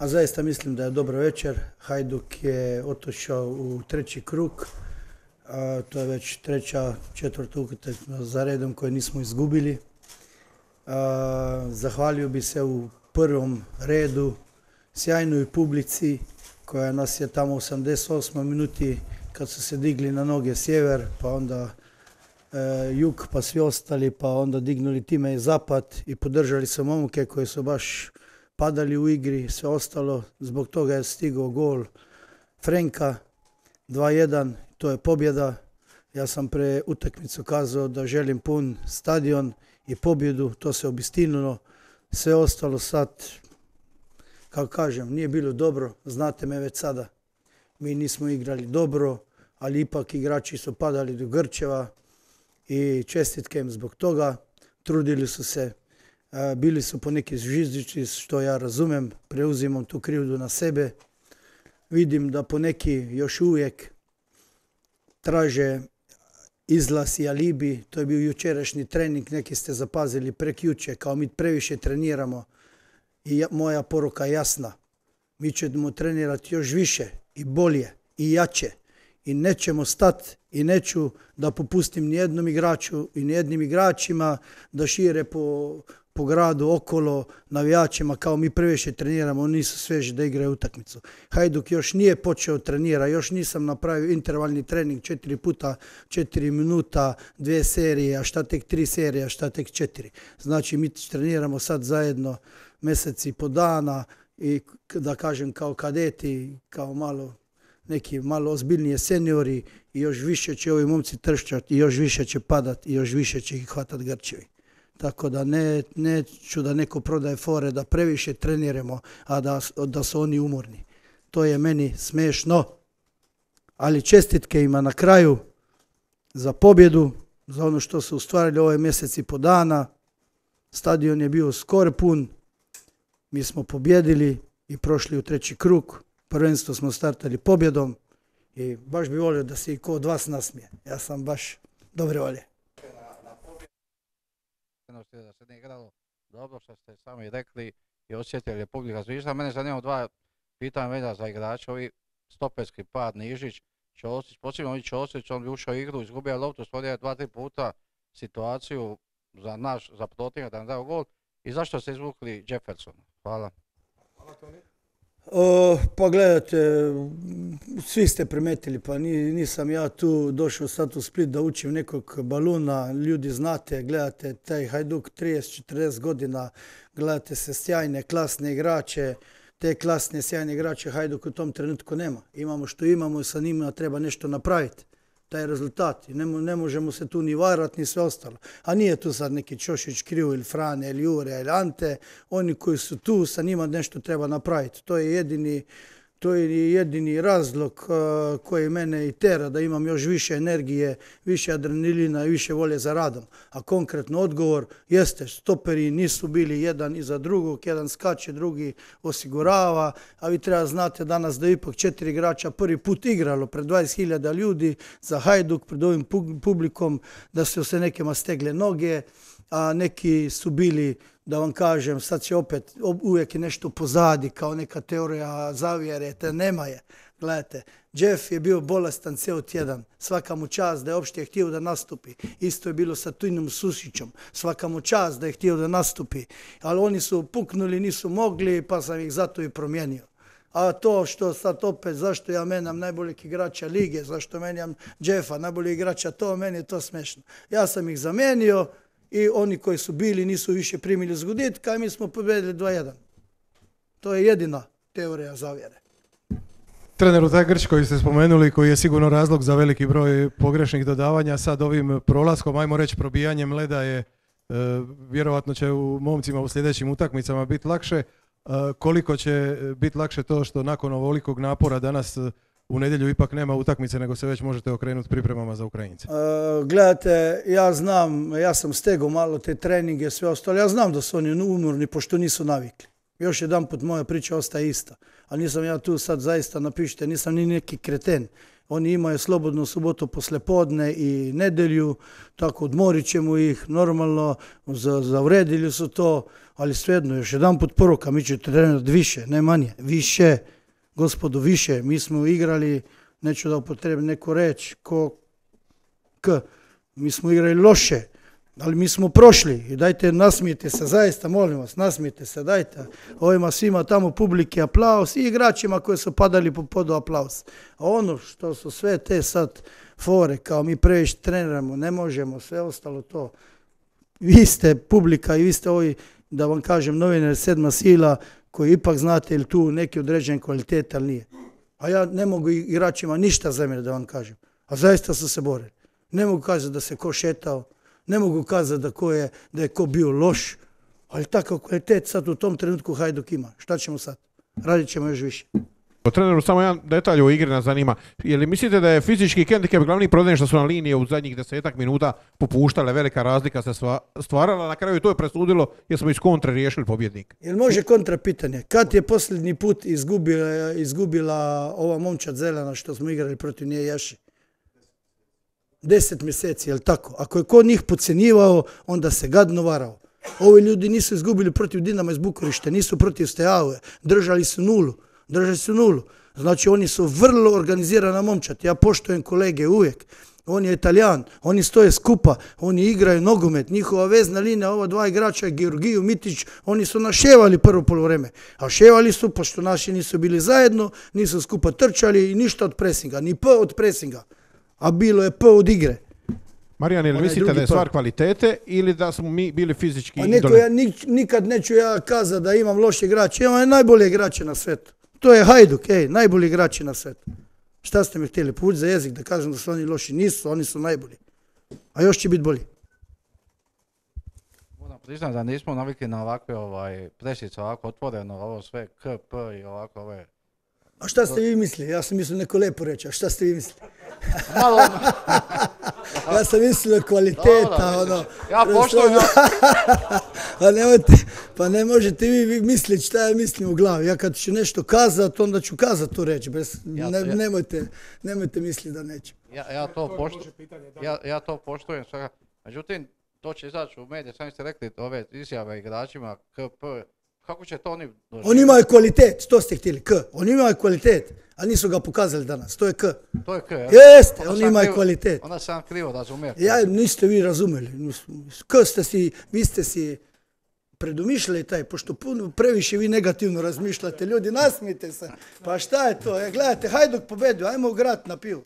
a zaista mislim da je dobro večer. Hajduk je otošao u treći krug. to je već treća, četvrta utakmica za redom koje nismo izgubili. zahvalio bi se u prvom redu sjajnoj publici koja nas je tamo u 88. minuti kad su se digli na noge sjever, pa onda e, jug, pa svi ostali, pa onda dignuli time i zapad i podržali se momke koji su baš padali u igri, sve ostalo. Zbog toga je stigao gol Frenka, 2-1, to je pobjeda. Ja sam pre utakmicu kazao da želim pun stadion i pobjedu, to se obistinilo. Sve ostalo sad, kao kažem, nije bilo dobro, znate me već sada. Mi nismo igrali dobro, ali ipak igrači su padali do Grčeva i čestitke im zbog toga. Trudili su se, bili su po neki žizdići, što ja razumem, preuzimam tu krivdu na sebe. Vidim da po neki još uvijek traže izlaz i alibi. To je bio jučerašnji trening, neki ste zapazili prekjuče, kao mi previše treniramo. I moja poruka je jasna. Mi ćemo trenirati još više i bolje i jače i nećemo stati i neću da popustim nijednom igraču i nijednim igračima da šire po, po gradu okolo navijačima kao mi previše treniramo, oni nisu sveži da igraju utakmicu. Hajduk još nije počeo trenira, još nisam napravio intervalni trening četiri puta, četiri minuta, dvije serije, a šta tek tri serije, a šta tek četiri. Znači mi treniramo sad zajedno mjeseci po dana i da kažem kao kadeti, kao malo neki malo ozbiljnije seniori i još više će ovi momci tršćati i još više će padat i još više će ih hvatat grčevi. Tako da ne, neću da neko prodaje fore da previše treniramo, a da, da su oni umorni. To je meni smešno. Ali čestitke ima na kraju za pobjedu, za ono što su ustvarili ove mjeseci po dana. Stadion je bio skoro pun. Mi smo pobjedili i prošli u treći krug prvenstvo smo startali pobjedom i baš bi volio da se i ko od vas nasmije. Ja sam baš dobre volje. Da se ne igralo dobro što ste sami rekli i osjetili publika zvižda. Mene zanima dva pitanja velja za igrača. Ovi stoperski pad Nižić, Ćosić, posebno ovi Ćosić, on bi ušao igru, izgubio loptu, stvorio dva, tri puta situaciju za naš, za protivnika da nam dao gol. I zašto ste izvukli Jefferson? Hvala. Hvala pa gledajte, svi ste primetili, pa nisam ja tu došao sad u Split da učim nekog baluna, ljudi znate, gledate taj Hajduk 30-40 godina, gledate se sjajne, klasne igrače, te klasne, sjajne igrače Hajduk u tom trenutku nema. Imamo što imamo i sa njima treba nešto napraviti taj rezultat. Ne, ne možemo se tu ni varati ni sve ostalo. A nije tu sad neki Čošić kriv ili Frane ili Jure ili Ante. Oni koji su tu, sa njima nešto treba napraviti. To je jedini to je jedini razlog koji mene i tera da imam još više energije, više adrenalina i više volje za radom. A konkretno odgovor jeste, stoperi nisu bili jedan iza drugog, jedan skače, drugi osigurava, a vi treba znate danas da je ipak četiri igrača prvi put igralo pred 20.000 ljudi za Hajduk, pred ovim publikom, da su se nekima stegle noge, a neki su bili da vam kažem, sad će opet, uvijek je nešto pozadi, kao neka teorija zavjere, te nema je. Gledajte, Jeff je bio bolestan cijel tjedan, svaka mu čast da je opšte htio da nastupi. Isto je bilo sa Tujnom Susićom, svaka mu čast da je htio da nastupi. Ali oni su puknuli, nisu mogli, pa sam ih zato i promijenio. A to što sad opet, zašto ja menjam najboljeg igrača lige, zašto menjam Jeffa, najboljeg igrača, to meni je to smešno. Ja sam ih zamenio, i oni koji su bili nisu više primili zguditka i mi smo pobedili 2-1. To je jedina teorija zavjere. Trener taj Grč koji ste spomenuli, koji je sigurno razlog za veliki broj pogrešnih dodavanja, sad ovim prolaskom, ajmo reći probijanjem leda je, e, vjerovatno će u momcima u sljedećim utakmicama biti lakše. E, koliko će biti lakše to što nakon ovolikog napora danas u nedjelju ipak nema utakmice, nego se već možete okrenuti pripremama za Ukrajince? Uh, gledajte, ja znam, ja sam stegao malo te treninge, sve ostalo, ja znam da su oni umorni pošto nisu navikli. Još jedan put moja priča ostaje ista. Ali nisam ja tu sad zaista napišite, nisam ni neki kreten. Oni imaju slobodnu subotu poslijepodne i nedjelju, tako odmorit ćemo ih, normalno, za, zavredili su to, ali svejedno, još jedan put poruka, mi ćete trenirati više, ne manje, više, gospodu, više. Mi smo igrali, neću da upotrebim neku reč, ko k, mi smo igrali loše, ali mi smo prošli i dajte nasmijete se, zaista molim vas, nasmijete se, dajte ovima svima tamo publike aplauz i igračima koji su padali po podu aplauz. A ono što su sve te sad fore, kao mi previše treniramo, ne možemo, sve ostalo to. Vi ste publika i vi ste ovi, da vam kažem, novinar sedma sila, koji ipak znate ili tu neki određen kvalitet, ali nije. A ja ne mogu igračima ništa zamjeriti da vam kažem. A zaista su se borili. Ne mogu kazati da se ko šetao, ne mogu kazati da, ko je, da je ko bio loš, ali takav kvalitet sad u tom trenutku Hajduk ima. Šta ćemo sad? Radit ćemo još više. O treneru samo jedan detalj o igri nas zanima. Je li mislite da je fizički hendikep glavni problem što su na linije u zadnjih desetak minuta popuštale, velika razlika se stva- stvarala, na kraju to je presudilo jer smo iz kontre riješili pobjednik. Jel može kontra pitanje? Kad je posljednji put izgubila, izgubila ova momčad zelena što smo igrali protiv nje Jaši? Deset mjeseci, jel tako? Ako je ko njih podcjenjivao, onda se gadno varao. Ovi ljudi nisu izgubili protiv Dinama iz Bukurište, nisu protiv Steaue, držali su nulu, držali su nulu. Znači oni su vrlo organizirana momčad, ja poštujem kolege uvijek. On je italijan, oni stoje skupa, oni igraju nogomet, njihova vezna linija, ova dva igrača, Georgiju, Mitić, oni su naševali prvo polovreme. A ševali su, pošto naši nisu bili zajedno, nisu skupa trčali i ništa od presinga, ni P od presinga. A bilo je P od igre. Marijan, je li Onaj mislite da je stvar kvalitete ili da smo mi bili fizički A neko ja nik- nikad neću ja kazati da imam loše igrače, imam najbolje igrače na svijetu. To je Hajduk, ej, najbolji igrači na svijetu. Šta ste mi htjeli, povući za jezik da kažem da su oni loši? Nisu, oni su najbolji. A još će biti bolji. Moram priznati da nismo navikli na ovakve ovaj, presice, ovako otvoreno, ovo sve KP i ovako ove... A šta ste vi mislili? Ja sam mislio neko lepo reći, a šta ste vi mislili? Malo, Ja sam mislio kvaliteta, ono. ja poštujem, Pa nemojte, pa ne možete vi, misliti šta ja mislim u glavi. Ja kad ću nešto kazat, onda ću kazat tu reći. Bez, Ja- ne- ja- nemojte, nemojte misliti da neću. ja, ja to poštujem, ja, ja to poštujem svega. Međutim, to će izaći u medije, sami ste rekli ove izjave igračima KP, kako će to oni doživjeti? Oni imaju kvalitet, to ste htjeli, K. Oni imaju kvalitet, a nisu ga pokazali danas, to je K. To je K, jel? Jeste, Onda oni sam imaju krivo- kvalitet. Onda sam krivo razumio. Ja, niste vi razumjeli. K ste si, vi ste si predomišljali taj, pošto puno, previše vi negativno razmišljate. Ljudi, nasmijte se. Pa šta je to? E, gledajte, Hajduk pobedio, ajmo u grad na pivu.